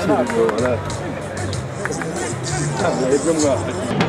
气死我了太没用了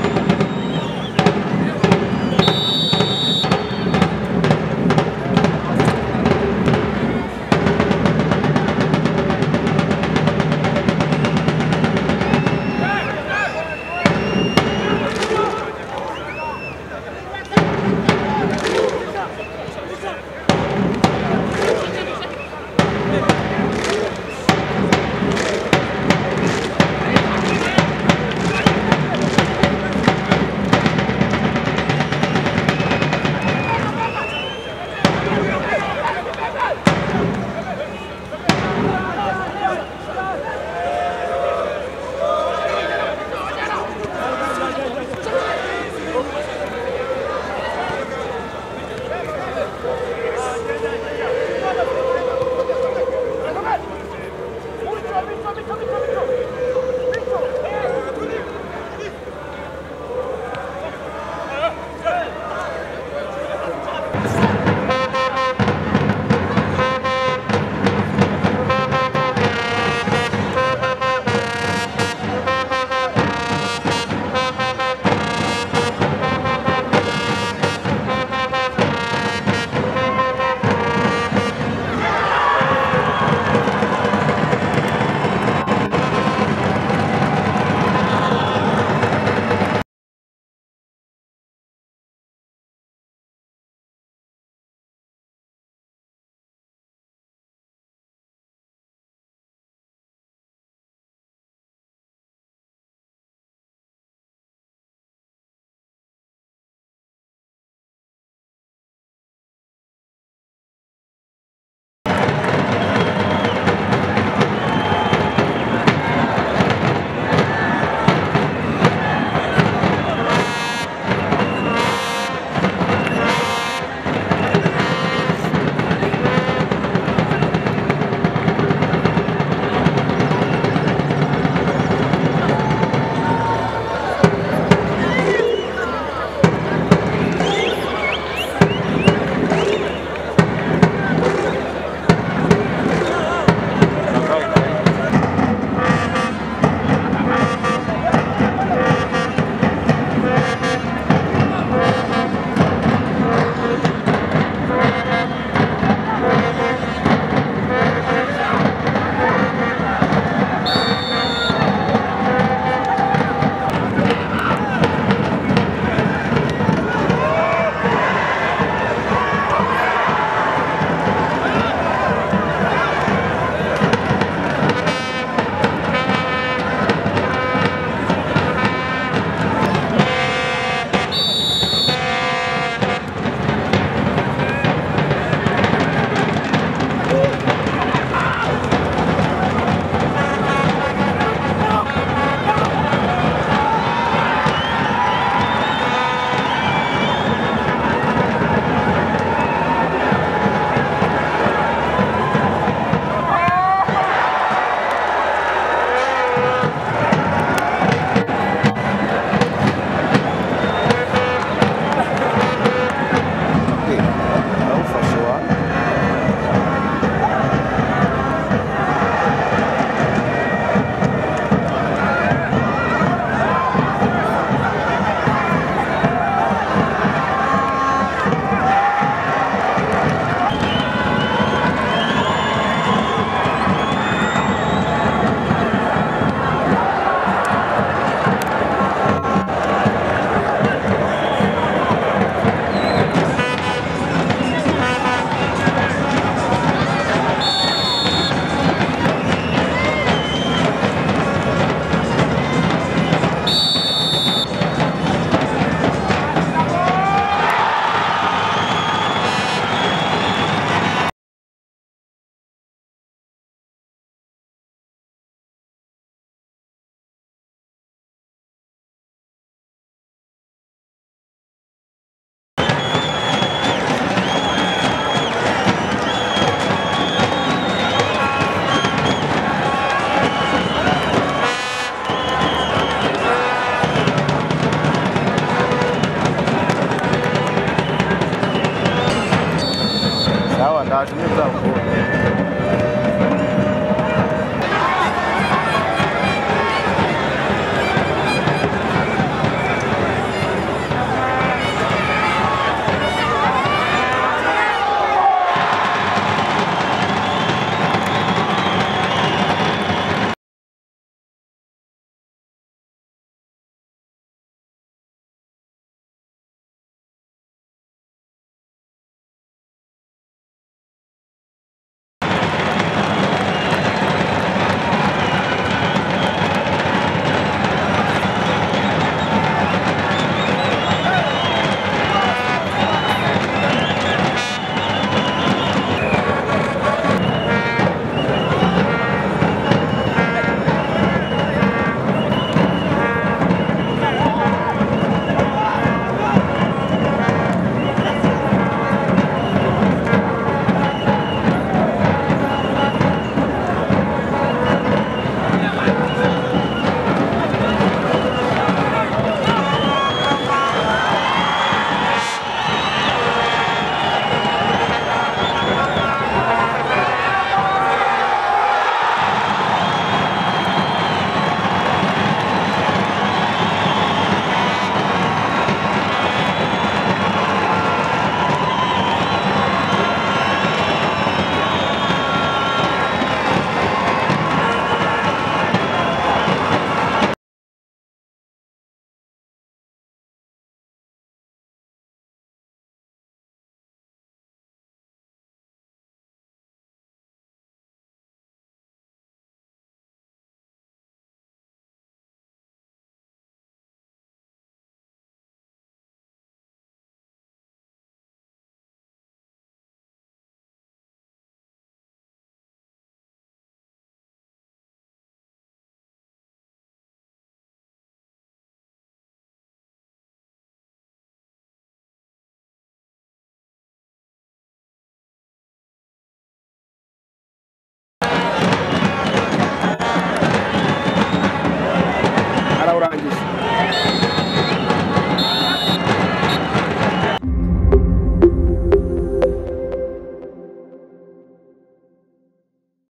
Tá, não nem.